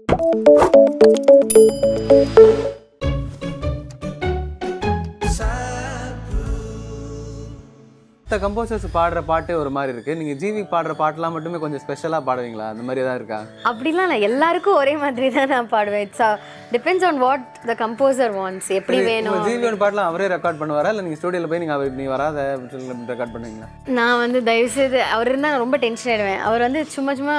Thank you. மற்ற composers பாடுற பாட்டே ஒரு மாதிரி இருக்கு. நீங்க ஜிவி பாடுற பாட்டெல்லாம் மட்டுமே கொஞ்சம் ஸ்பெஷலா பாடுவீங்களா? அந்த மாதிரி ஏதாவது இருக்கா? அப்படிலாம் இல்லை. எல்லாருக்கும் ஒரே மாதிரி தான் நான் பாடுவேன். It's depends on what the composer wants எப்படி வேணும். ஜிவியோட பாட்டெல்லாம் அவரே ரெக்கார்ட் பண்ணுவாரா? இல்ல நீங்க ஸ்டுடியோல போய் நீங்க அவர் நீ வராத ரெக்கார்ட் பண்ணுவீங்களா? நான் வந்து தயவுசெய்து அவர் இருந்தால் நான் ரொம்ப டென்ஷன் ஆயிடுவேன். அவர் வந்து சும்மா சும்மா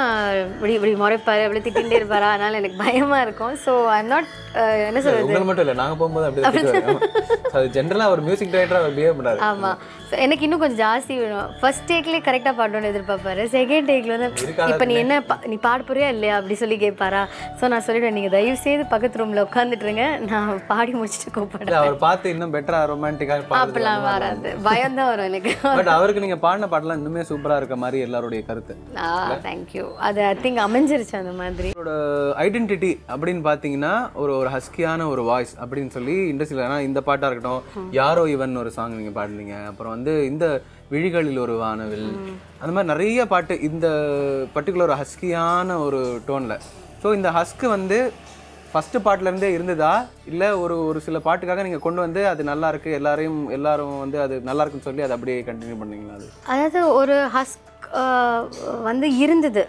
இப்படி இப்படி முறைப்பாரு அப்படி திட்டிகிட்டே இருப்பாரா? அதனால எனக்கு பயமா இருக்கும். ஸோ ஐம் நாட் என்ன சொல்றது? உங்களை மட்டும் இல்ல. நாங்க போகும்போது அப்படி தான் திட்டுவாரு. அது ஜென்ரலா ஒரு மியூசிக் டைரக்டரா அவர் பிஹேவ் பண்றாரு. ஆமா. So, எனக்கு இன்னும் கொஞ்சம் ஜாஸ்தி வேணும். ஃபர்ஸ்ட் டேக்லேயே கரெக்டாக பாடணும்னு எதிர்பார்ப்பாரு. செகண்ட் டேக்ல வந்து இப்போ நீ என்ன பா- நீ பாட போறியா இல்லையா? அப்படி சொல்லி கேட்பாரா. ஸோ நான் சொல்லிடுவேன் நீங்கள் தயவு செய்து பக்கத்து ரூமில் உட்காந்துட்டுருங்க நான் பாடி முடிச்சுட்டு கூப்பிடுறேன். அவர் பார்த்து இன்னும் பெட்டரா ரொமான்டிக்கா பாடுறது அப்படிலாம் வராது. பயம் தான் வரும் எனக்கு. பட் அவருக்கு நீங்க பாடின பாட்டெல்லாம் இன்னுமே சூப்பரா இருக்க மாதிரி எல்லாருடைய கருத்து. ஆ தேங்க்யூ அது ஐ திங்க் அமைஞ்சிருச்சு அந்த மாதிரி. ஐடென்டிட்டி அப்படின்னு பார்த்தீங்கன்னா ஒரு ஒரு ஹஸ்கியான ஒரு வாய்ஸ் அப்படின்னு சொல்லி இண்டஸ்ட்ரியில் ஏன்னா இந்த பாட்டாக இருக்கட்டும் யாரோ இவன் ஒரு சாங் நீங்கள் பாடுனீங்க. அப்புறம் வந்து இந்த விழிகளில் ஒரு வானவில். அந்த மாதிரி நிறைய பாட்டு இந்த பர்டிகுலர் ஹஸ்கியான ஒரு டோனில் ஸோ இந்த ஹஸ்க்கு வந்து ஃபஸ்ட்டு பாட்டுலேருந்தே இருந்ததா? இல்லை ஒரு ஒரு சில பாட்டுக்காக நீங்கள் கொண்டு வந்து அது நல்லா இருக்கு எல்லாரையும் எல்லாரும் வந்து அது நல்லா இருக்குன்னு சொல்லி அதை அப்படியே கண்டினியூ பண்ணீங்களா அது? அதாவது ஒரு ஹஸ்க் வந்து இருந்தது.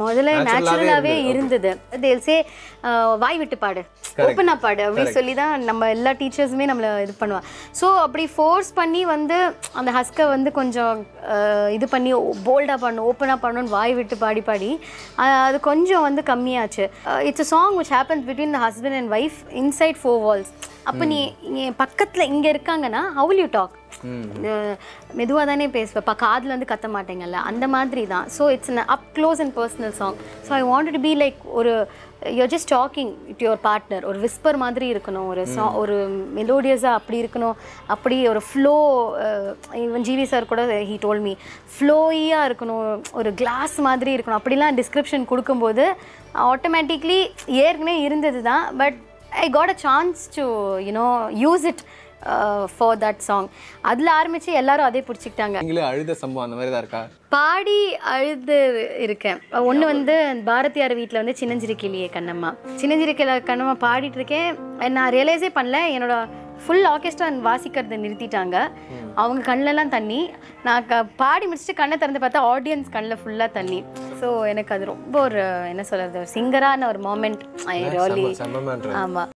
முதல்ல நேச்சுரலாகவே இருந்தது. தேல்சே வாய் விட்டு பாடு. ஓப்பனாக பாடு அப்படின்னு சொல்லி தான் நம்ம எல்லா டீச்சர்ஸுமே நம்மளை இது பண்ணுவாங்க ஸோ அப்படி ஃபோர்ஸ் பண்ணி வந்து அந்த ஹஸ்கை வந்து கொஞ்சம் இது பண்ணி போல்டாக பண்ணணும் ஓப்பனாக பண்ணணும்னு வாய் விட்டு பாடி பாடி அது கொஞ்சம் வந்து கம்மியாச்சு. It's a song which happens between the husband and wife inside four walls. அப்போ நீ பக்கத்தில் இங்கே இருக்காங்கன்னா will you talk? மெதுவாக தானே பேசுவேன் இப்போ காதில் வந்து கத்த மாட்டேங்கல்ல. அந்த மாதிரி தான் so it's up close and personal song so I want to be like ஒரு you just talking with your partner ஒரு விஸ்பர் மாதிரி இருக்கணும் ஒரு சா ஒரு மெலோடியஸாக அப்படி இருக்கணும். அப்படி ஒரு ஃப்ளோ ஈவன் ஜிவி சார் கூட ஹீ டோல் மீ ஃப்ளோயியாக இருக்கணும் ஒரு கிளாஸ் மாதிரி இருக்கணும். அப்படிலாம் டிஸ்கிரிப்ஷன் கொடுக்கும்போது ஆட்டோமேட்டிக்லி ஏற்கனவே இருந்தது தான் but I got a chance to you know use it for that song அதில் ஆரம்பித்து எல்லாரும் அதே பிடிச்சிக்கிட்டாங்க. நீங்களே அழுத சம்பவம் அந்த மாதிரி தான் இருக்கா? பாடி அழுது இருக்கேன். ஒன்று வந்து பாரதியார் வீட்டில் வந்து சின்னஞ்சிறு கிளியே கண்ணம்மா. சின்னஞ்சிறு கிளி கண்ணம்மா பாடிட்டு இருக்கேன். நான் ரியலைஸே பண்ணல. என்னோட ஃபுல் ஆர்கெஸ்ட்ரா வாசிக்கிறதை நிறுத்திட்டாங்க. அவங்க கண்ணிலலாம் தண்ணி. நான் க பாடி முடிச்சுட்டு கண்ணை திறந்து பார்த்தா ஆடியன்ஸ் கண்ணில் ஃபுல்லாக தண்ணி. ஸோ எனக்கு அது ரொம்ப ஒரு என்ன சொல்கிறது ஒரு சிங்கரான ஒரு மூமெண்ட் ஆமாம்